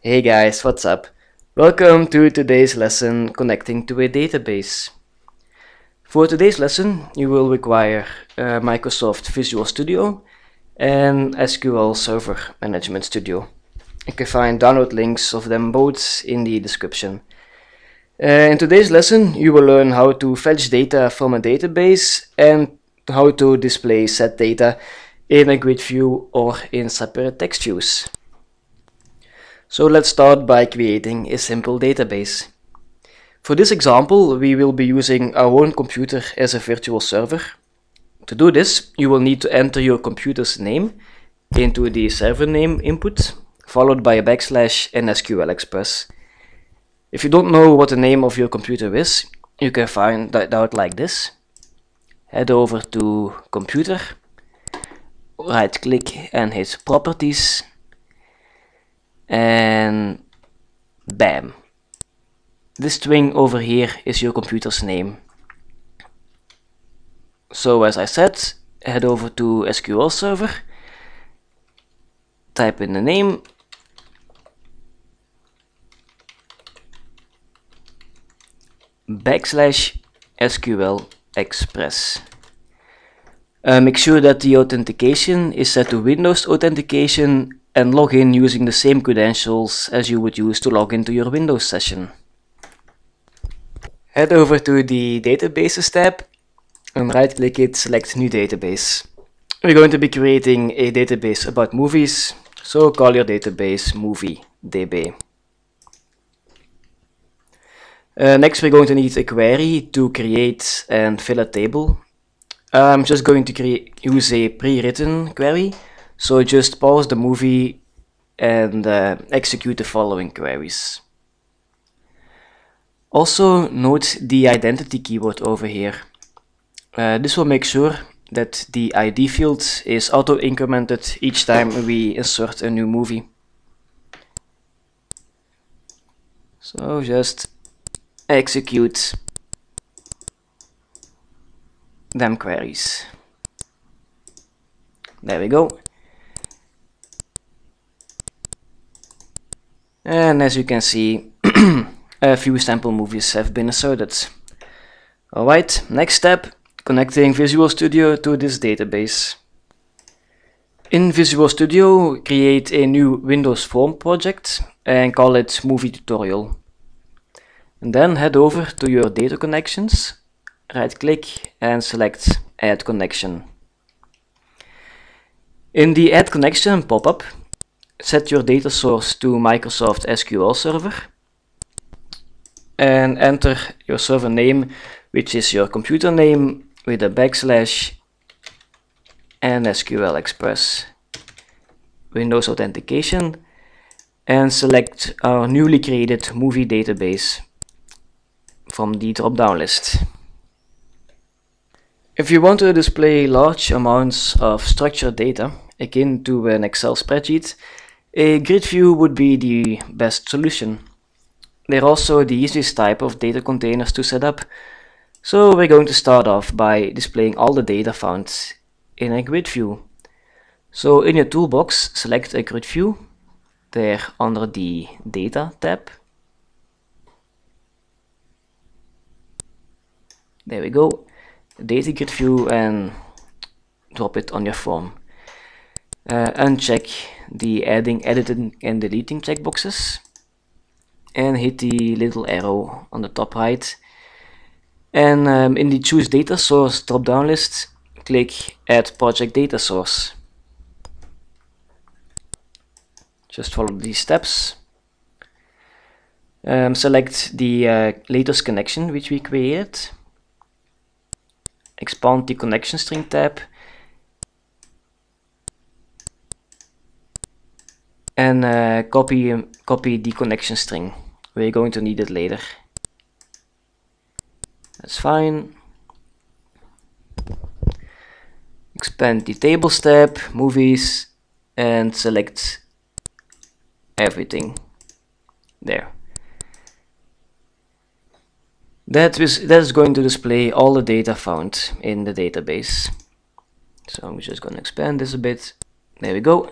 Hey guys, what's up? Welcome to today's lesson connecting to a database. For today's lesson, you will require uh, Microsoft Visual Studio and SQL Server Management Studio. You can find download links of them both in the description. Uh, in today's lesson, you will learn how to fetch data from a database and how to display set data in a grid view or in separate text views. So let's start by creating a simple database. For this example, we will be using our own computer as a virtual server. To do this, you will need to enter your computer's name into the server name input, followed by a backslash and SQL Express. If you don't know what the name of your computer is, you can find that out like this. Head over to Computer, right click and hit Properties, and bam. This string over here is your computer's name. So as I said, head over to SQL Server, type in the name, backslash SQL Express. Uh, make sure that the authentication is set to Windows authentication and log in using the same credentials as you would use to log into your Windows session. Head over to the Databases tab and right click it, select New Database. We're going to be creating a database about movies, so call your database MovieDB. Uh, next we're going to need a query to create and fill a table. I'm just going to create use a pre-written query so just pause the movie and uh, execute the following queries. Also note the identity keyword over here. Uh, this will make sure that the ID field is auto-incremented each time we insert a new movie. So just execute them queries. There we go. And as you can see, a few sample movies have been inserted. Alright, next step, connecting Visual Studio to this database. In Visual Studio, create a new Windows Form project and call it Movie Tutorial. And then head over to your data connections, right click and select Add Connection. In the Add Connection pop-up, set your data source to Microsoft SQL Server and enter your server name, which is your computer name with a backslash and SQL Express. Windows Authentication and select our newly created movie database from the drop-down list. If you want to display large amounts of structured data, akin to an Excel spreadsheet, a grid view would be the best solution. They're also the easiest type of data containers to set up, so we're going to start off by displaying all the data found in a grid view. So in your toolbox, select a grid view, there under the Data tab. There we go, Data grid view and drop it on your form. Uh, uncheck the adding, editing and deleting checkboxes. And hit the little arrow on the top right. And um, in the choose data source drop down list click add project data source. Just follow these steps. Um, select the uh, latest connection which we created. Expand the connection string tab and uh, copy copy the connection string. We're going to need it later. That's fine. Expand the tables tab, movies, and select everything. There. That is, that is going to display all the data found in the database. So I'm just going to expand this a bit. There we go.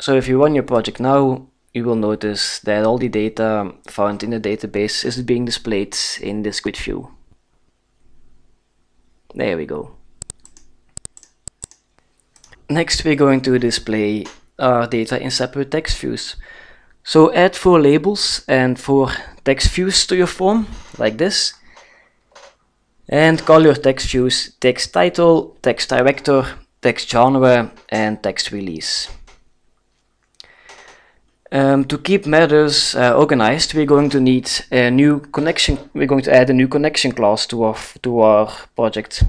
So if you run your project now, you will notice that all the data found in the database is being displayed in this grid view. There we go. Next we're going to display our data in separate text views. So add four labels and four text views to your form, like this. And call your text views text title, text director, text genre, and text release. Um, to keep matters uh, organized, we're going to need a new connection. We're going to add a new connection class to our to our project.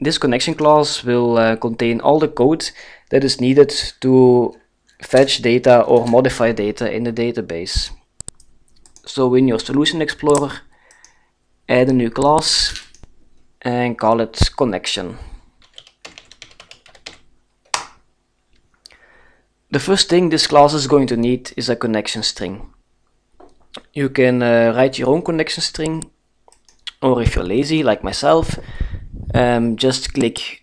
This connection class will uh, contain all the code that is needed to fetch data or modify data in the database. So in your Solution Explorer, add a new class and call it connection. The first thing this class is going to need is a connection string. You can uh, write your own connection string, or if you're lazy like myself, um, just click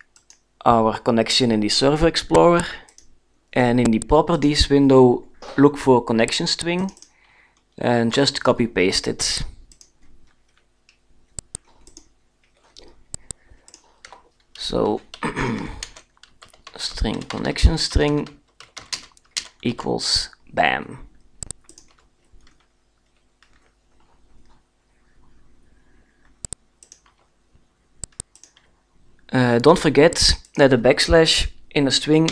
our connection in the Server Explorer and in the Properties window look for connection string and just copy paste it. So string connection string equals BAM. Uh, don't forget that a backslash in a string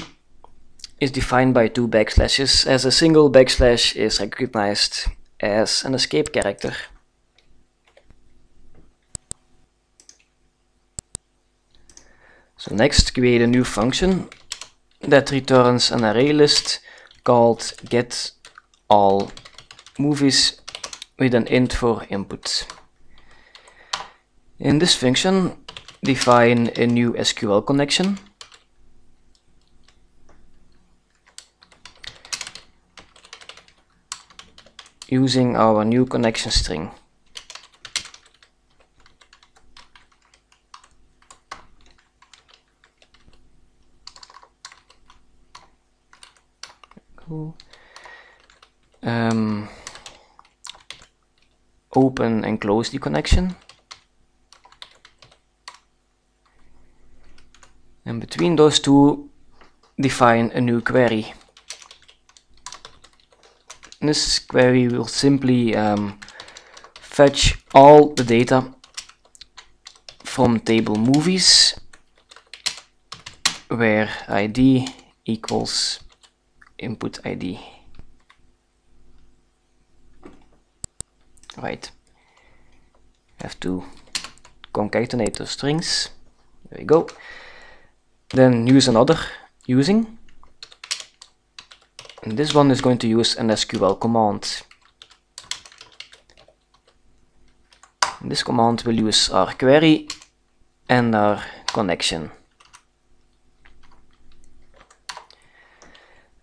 is defined by two backslashes as a single backslash is recognized as an escape character. So next create a new function that returns an array list called get all movies with an int for input. In this function define a new SQL connection using our new connection string. Cool. Um, open and close the connection. And between those two, define a new query. This query will simply um, fetch all the data from table movies where id equals input id. Right. Have to concatenate the strings. There we go. Then use another using and this one is going to use an SQL command. And this command will use our query and our connection.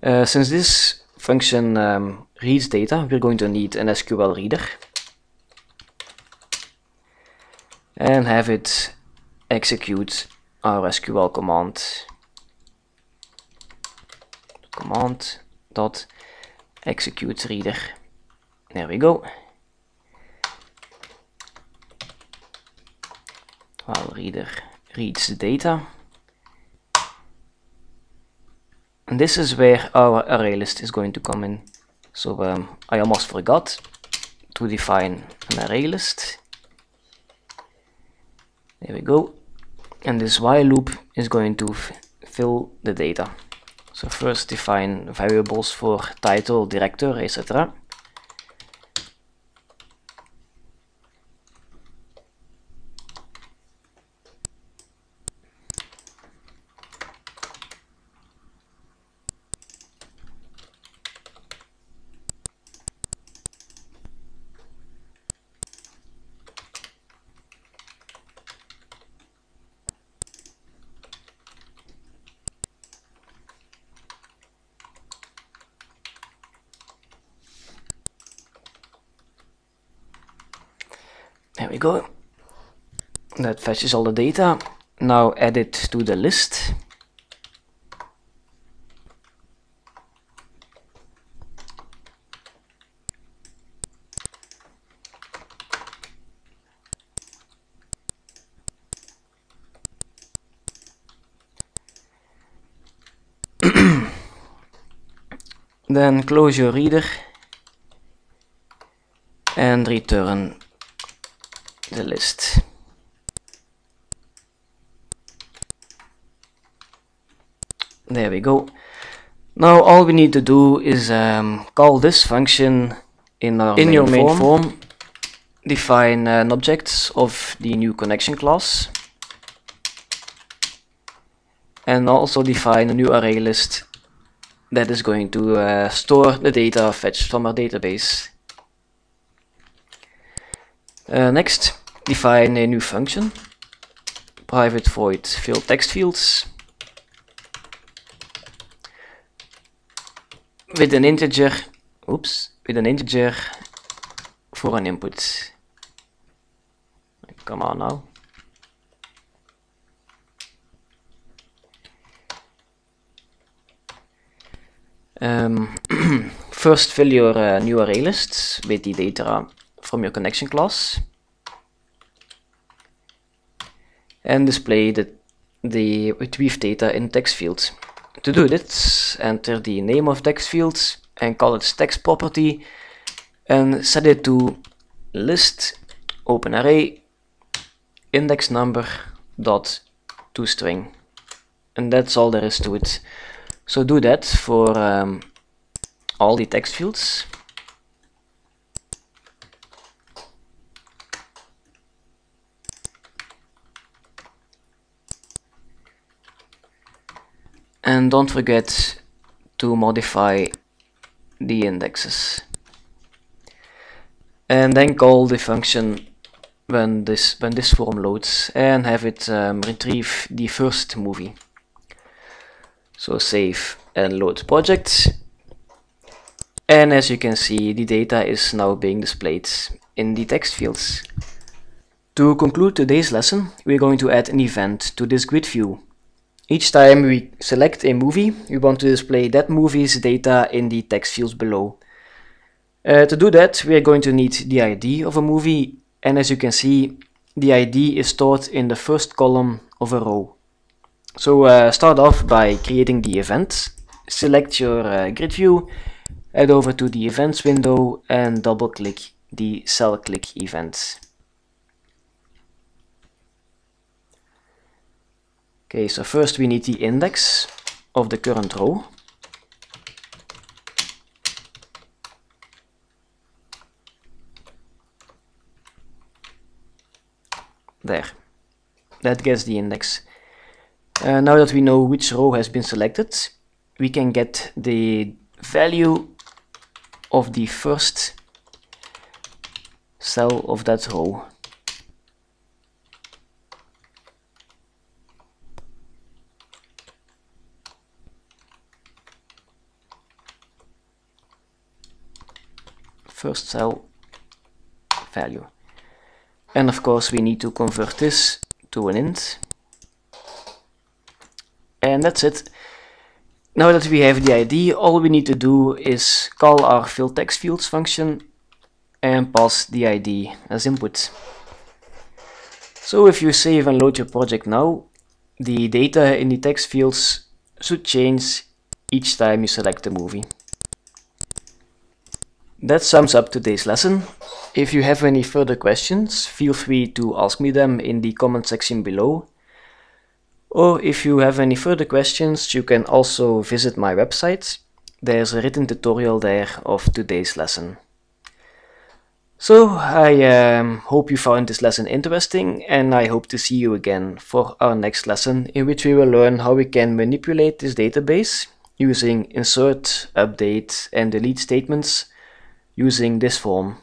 Uh, since this function um, reads data, we're going to need an SQL reader and have it execute our SQL command. Command dot execute reader. There we go. While reader reads the data. And this is where our array list is going to come in. So um, I almost forgot to define an array list. There we go. And this while loop is going to fill the data. So first define variables for title, director, etc. There we go. That fetches all the data. Now add it to the list. then close your reader and return the list. There we go. Now all we need to do is um, call this function in our in main your main form, form define an object of the new connection class and also define a new array list that is going to uh, store the data fetched from our database. Uh, next, define a new function, private void fill text fields with an integer, oops, with an integer for an input. Come on now. Um, first fill your uh, new array list with the data from your connection class and display the, the retrieve data in text field. To do this, enter the name of text field and call its text property and set it to list open array index number dot toString and that's all there is to it. So do that for um, all the text fields. And don't forget to modify the indexes. And then call the function when this when this form loads and have it um, retrieve the first movie. So save and load project. And as you can see, the data is now being displayed in the text fields. To conclude today's lesson, we're going to add an event to this grid view. Each time we select a movie, we want to display that movie's data in the text fields below. Uh, to do that, we are going to need the ID of a movie, and as you can see, the ID is stored in the first column of a row. So uh, start off by creating the event. Select your uh, grid view, head over to the events window and double click the cell click event. Okay, so first we need the index of the current row. There. That gets the index. Uh, now that we know which row has been selected, we can get the value of the first cell of that row. First cell value. And of course we need to convert this to an int and that's it. Now that we have the ID, all we need to do is call our fill text fields function and pass the ID as input. So if you save and load your project now, the data in the text fields should change each time you select a movie. That sums up today's lesson. If you have any further questions, feel free to ask me them in the comment section below or if you have any further questions, you can also visit my website. There's a written tutorial there of today's lesson. So, I um, hope you found this lesson interesting and I hope to see you again for our next lesson in which we will learn how we can manipulate this database using insert, update and delete statements using this form.